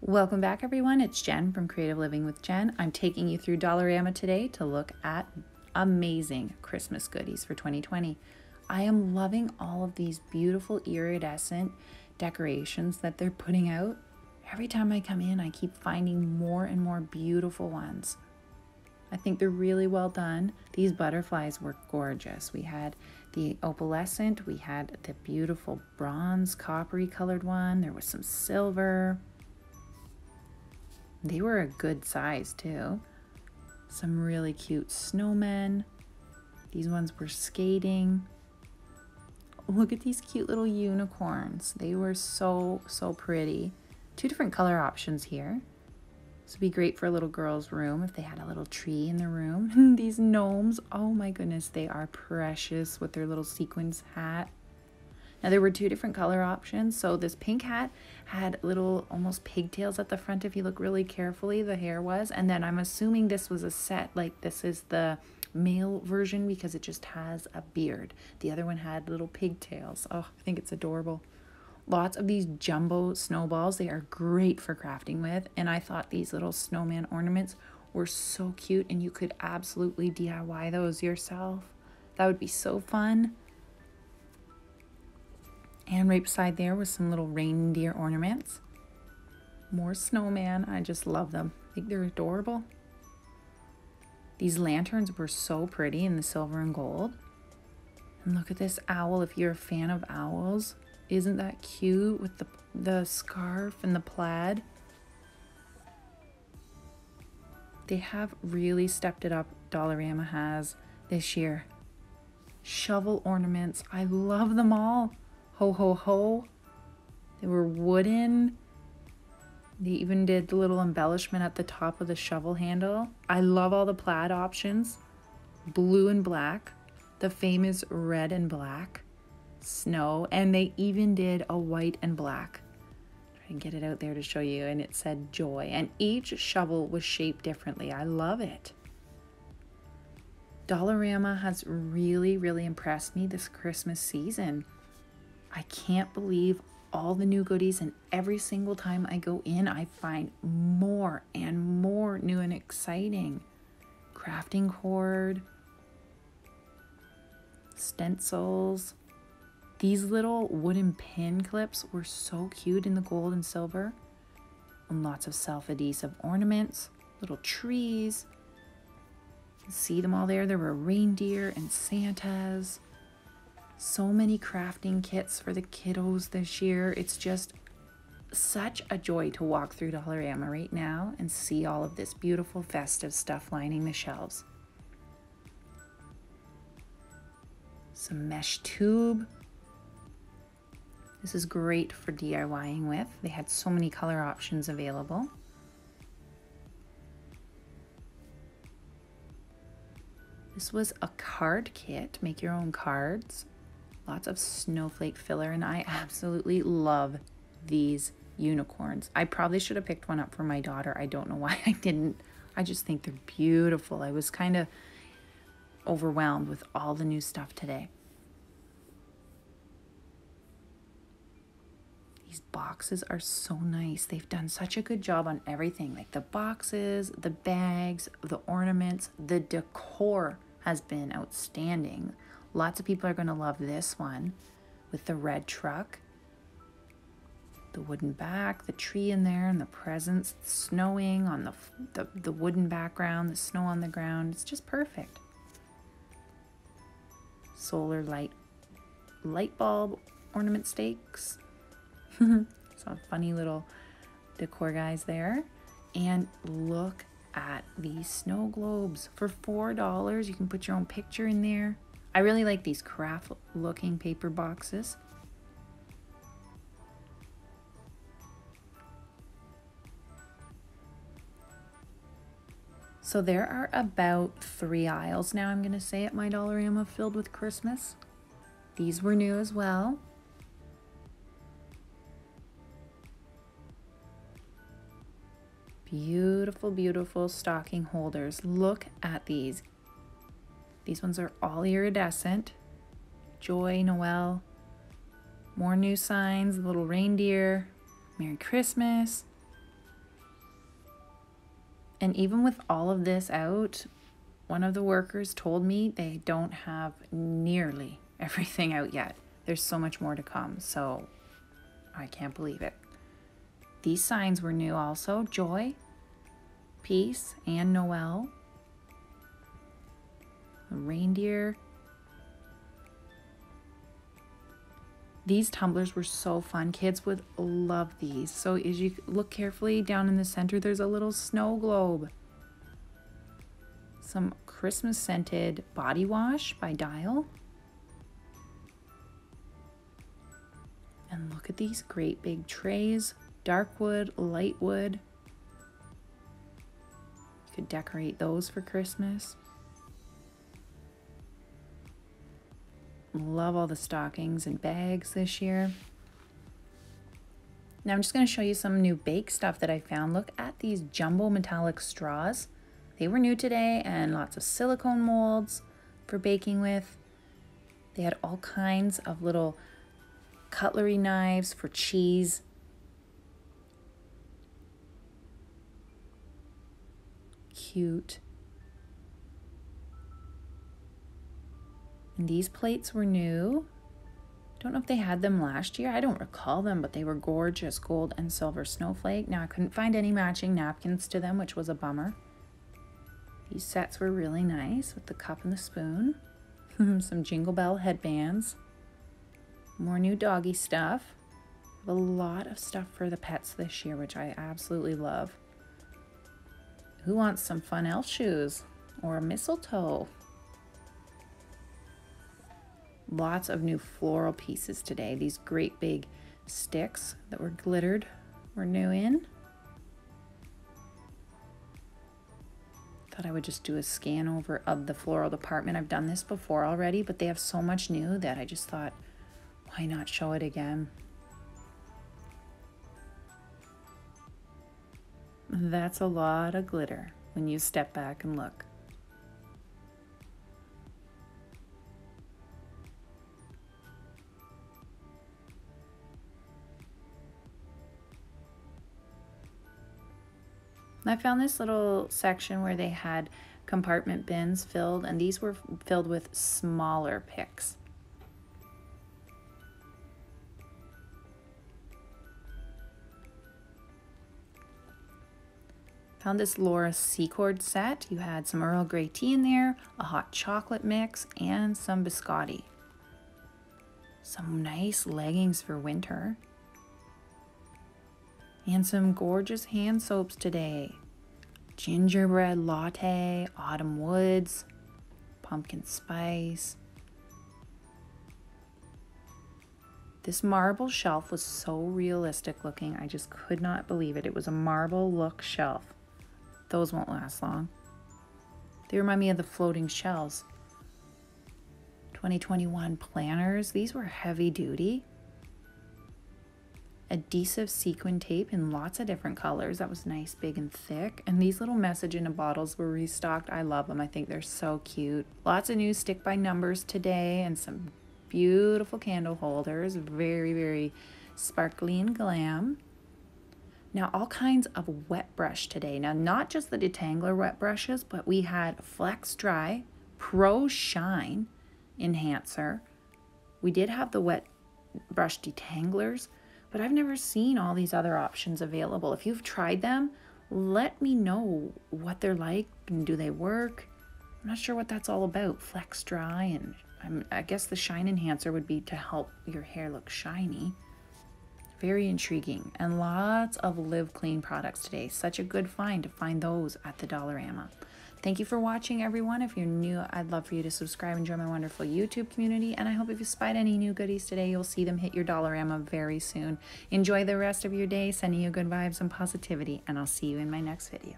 Welcome back, everyone. It's Jen from Creative Living with Jen. I'm taking you through Dollarama today to look at amazing Christmas goodies for 2020. I am loving all of these beautiful iridescent decorations that they're putting out. Every time I come in, I keep finding more and more beautiful ones. I think they're really well done. These butterflies were gorgeous. We had the opalescent, we had the beautiful bronze coppery colored one, there was some silver. They were a good size too. Some really cute snowmen. These ones were skating. Look at these cute little unicorns. They were so, so pretty. Two different color options here. This would be great for a little girl's room if they had a little tree in the room. these gnomes, oh my goodness, they are precious with their little sequins hat. Now there were two different color options. So this pink hat had little almost pigtails at the front if you look really carefully, the hair was. And then I'm assuming this was a set, like this is the male version because it just has a beard. The other one had little pigtails. Oh, I think it's adorable. Lots of these jumbo snowballs. They are great for crafting with. And I thought these little snowman ornaments were so cute and you could absolutely DIY those yourself. That would be so fun. And right beside there was some little reindeer ornaments. More snowman. I just love them. I think they're adorable. These lanterns were so pretty in the silver and gold. And look at this owl if you're a fan of owls. Isn't that cute with the, the scarf and the plaid? They have really stepped it up, Dollarama has this year. Shovel ornaments. I love them all ho ho ho. They were wooden. They even did the little embellishment at the top of the shovel handle. I love all the plaid options. Blue and black. The famous red and black. Snow. And they even did a white and black. Try and get it out there to show you. And it said joy. And each shovel was shaped differently. I love it. Dollarama has really, really impressed me this Christmas season. I can't believe all the new goodies, and every single time I go in, I find more and more new and exciting. Crafting cord, stencils. These little wooden pin clips were so cute in the gold and silver. And lots of self adhesive ornaments, little trees. See them all there? There were reindeer and Santas so many crafting kits for the kiddos this year. It's just such a joy to walk through Dollarama right now and see all of this beautiful festive stuff lining the shelves. Some mesh tube. This is great for DIYing with. They had so many color options available. This was a card kit, make your own cards lots of snowflake filler, and I absolutely love these unicorns. I probably should have picked one up for my daughter. I don't know why I didn't. I just think they're beautiful. I was kind of overwhelmed with all the new stuff today. These boxes are so nice. They've done such a good job on everything like the boxes, the bags, the ornaments, the decor has been outstanding. Lots of people are going to love this one with the red truck, the wooden back, the tree in there, and the presents snowing on the, the, the wooden background, the snow on the ground. It's just perfect. Solar light light bulb ornament stakes. Some funny little decor guys there. And look at these snow globes. For $4, you can put your own picture in there. I really like these craft looking paper boxes. So there are about three aisles now, I'm going to say, at my Dollarama filled with Christmas. These were new as well. Beautiful, beautiful stocking holders. Look at these. These ones are all iridescent. Joy, Noel, more new signs, little reindeer, Merry Christmas. And even with all of this out, one of the workers told me they don't have nearly everything out yet. There's so much more to come, so I can't believe it. These signs were new also joy, peace, and Noel. A reindeer. These tumblers were so fun. Kids would love these. So as you look carefully down in the center, there's a little snow globe. Some Christmas scented body wash by Dial. And look at these great big trays dark wood, light wood. You could decorate those for Christmas. Love all the stockings and bags this year. Now I'm just going to show you some new bake stuff that I found. Look at these jumbo metallic straws. They were new today and lots of silicone molds for baking with. They had all kinds of little cutlery knives for cheese cute. These plates were new. Don't know if they had them last year. I don't recall them, but they were gorgeous gold and silver snowflake. Now, I couldn't find any matching napkins to them, which was a bummer. These sets were really nice with the cup and the spoon. Some Jingle Bell headbands. More new doggy stuff. A lot of stuff for the pets this year, which I absolutely love. Who wants some fun elf shoes or a mistletoe? Lots of new floral pieces today. These great big sticks that were glittered were new in. Thought I would just do a scan over of the floral department. I've done this before already, but they have so much new that I just thought, why not show it again? That's a lot of glitter when you step back and look. I found this little section where they had compartment bins filled, and these were filled with smaller picks. Found this Laura Secord set. You had some Earl Grey tea in there, a hot chocolate mix, and some biscotti. Some nice leggings for winter. And some gorgeous hand soaps today. Gingerbread latte, autumn woods, pumpkin spice. This marble shelf was so realistic looking. I just could not believe it. It was a marble look shelf. Those won't last long. They remind me of the floating shells. 2021 planners, these were heavy duty. Adhesive sequin tape in lots of different colors. That was nice, big, and thick. And these little message in a bottles were restocked. I love them. I think they're so cute. Lots of new stick by numbers today and some beautiful candle holders. Very, very sparkly and glam. Now, all kinds of wet brush today. Now, not just the detangler wet brushes, but we had Flex Dry, Pro Shine Enhancer. We did have the wet brush detanglers, but I've never seen all these other options available. If you've tried them, let me know what they're like and do they work. I'm not sure what that's all about. Flex Dry and I'm, I guess the Shine Enhancer would be to help your hair look shiny. Very intriguing. And lots of Live Clean products today. Such a good find to find those at the Dollarama. Thank you for watching, everyone. If you're new, I'd love for you to subscribe and join my wonderful YouTube community. And I hope if you spied any new goodies today, you'll see them hit your Dollarama very soon. Enjoy the rest of your day, sending you good vibes and positivity, and I'll see you in my next video.